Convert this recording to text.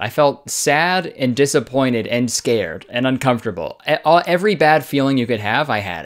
I felt sad and disappointed and scared and uncomfortable. Every bad feeling you could have, I had